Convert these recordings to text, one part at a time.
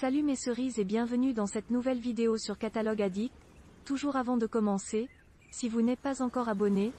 Salut mes cerises et bienvenue dans cette nouvelle vidéo sur Catalogue Addict. Toujours avant de commencer, si vous n'êtes pas encore abonné,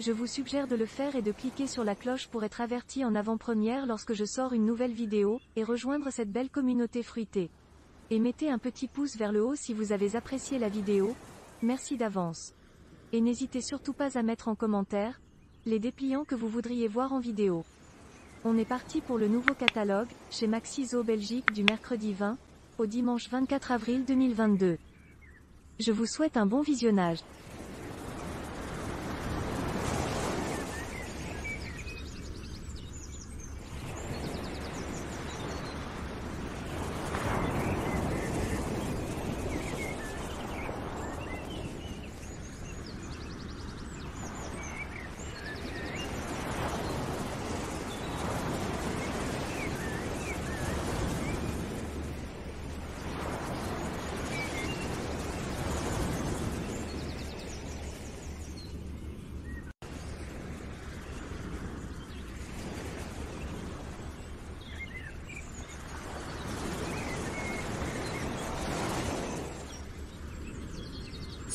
je vous suggère de le faire et de cliquer sur la cloche pour être averti en avant-première lorsque je sors une nouvelle vidéo, et rejoindre cette belle communauté fruitée. Et mettez un petit pouce vers le haut si vous avez apprécié la vidéo, merci d'avance. Et n'hésitez surtout pas à mettre en commentaire, les dépliants que vous voudriez voir en vidéo. On est parti pour le nouveau catalogue, chez Maxiso Belgique du mercredi 20 au dimanche 24 avril 2022. Je vous souhaite un bon visionnage.